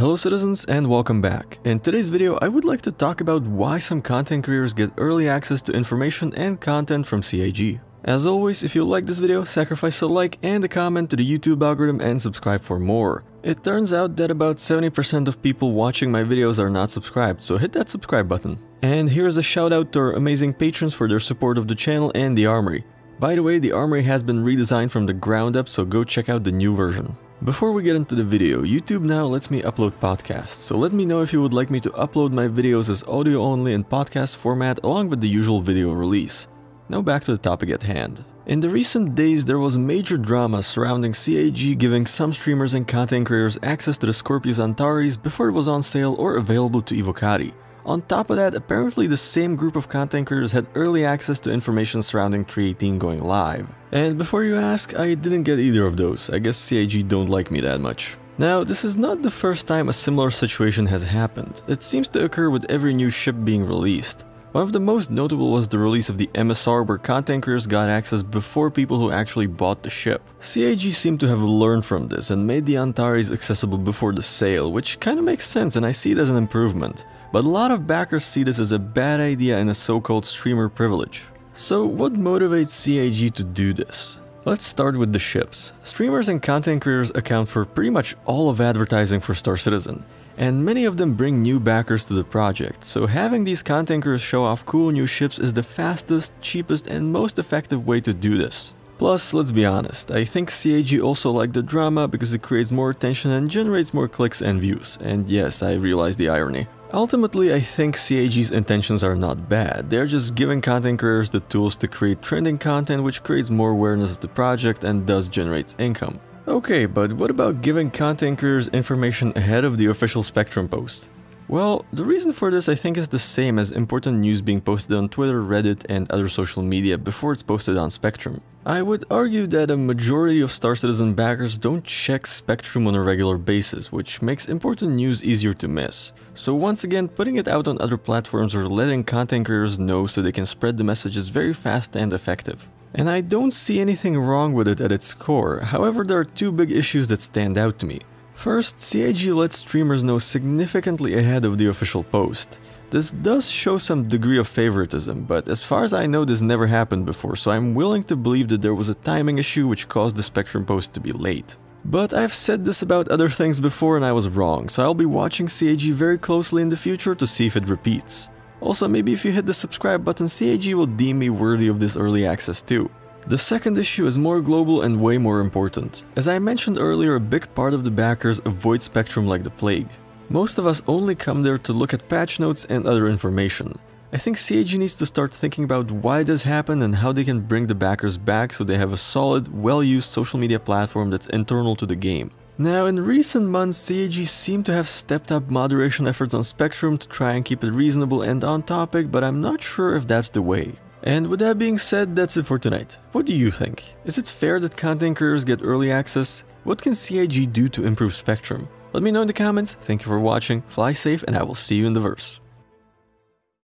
Hello citizens and welcome back. In today's video I would like to talk about why some content creators get early access to information and content from CIG. As always, if you like this video, sacrifice a like and a comment to the YouTube algorithm and subscribe for more. It turns out that about 70% of people watching my videos are not subscribed, so hit that subscribe button. And here's a shout out to our amazing patrons for their support of the channel and the armory. By the way, the armory has been redesigned from the ground up, so go check out the new version. Before we get into the video, YouTube now lets me upload podcasts, so let me know if you would like me to upload my videos as audio only in podcast format along with the usual video release. Now back to the topic at hand. In the recent days, there was major drama surrounding CIG giving some streamers and content creators access to the Scorpius Antares before it was on sale or available to Evocati. On top of that, apparently the same group of content creators had early access to information surrounding 318 going live. And before you ask, I didn't get either of those, I guess CIG don't like me that much. Now, this is not the first time a similar situation has happened, it seems to occur with every new ship being released. One of the most notable was the release of the MSR where content creators got access before people who actually bought the ship. CIG seemed to have learned from this and made the Antares accessible before the sale, which kinda makes sense and I see it as an improvement. But a lot of backers see this as a bad idea and a so-called streamer privilege. So what motivates CIG to do this? Let's start with the ships. Streamers and content creators account for pretty much all of advertising for Star Citizen, and many of them bring new backers to the project, so having these content creators show off cool new ships is the fastest, cheapest and most effective way to do this. Plus, let's be honest, I think CIG also like the drama because it creates more attention and generates more clicks and views, and yes, I realize the irony. Ultimately, I think CIG's intentions are not bad, they're just giving content creators the tools to create trending content which creates more awareness of the project and thus generates income. Okay, but what about giving content creators information ahead of the official Spectrum post? Well, the reason for this I think is the same as important news being posted on Twitter, Reddit and other social media before it's posted on Spectrum. I would argue that a majority of Star Citizen backers don't check Spectrum on a regular basis, which makes important news easier to miss. So once again, putting it out on other platforms or letting content creators know so they can spread the message is very fast and effective. And I don't see anything wrong with it at its core, however there are two big issues that stand out to me. First, CIG lets streamers know significantly ahead of the official post. This does show some degree of favoritism, but as far as I know this never happened before, so I'm willing to believe that there was a timing issue which caused the Spectrum post to be late. But I've said this about other things before and I was wrong, so I'll be watching CIG very closely in the future to see if it repeats. Also, maybe if you hit the subscribe button, CIG will deem me worthy of this early access too. The second issue is more global and way more important. As I mentioned earlier, a big part of the backers avoid Spectrum like the plague. Most of us only come there to look at patch notes and other information. I think CIG needs to start thinking about why this happened and how they can bring the backers back so they have a solid, well-used social media platform that's internal to the game. Now, in recent months, CIG seem to have stepped up moderation efforts on Spectrum to try and keep it reasonable and on topic, but I'm not sure if that's the way. And with that being said, that's it for tonight. What do you think? Is it fair that content creators get early access? What can CIG do to improve Spectrum? Let me know in the comments, thank you for watching, fly safe, and I will see you in the verse.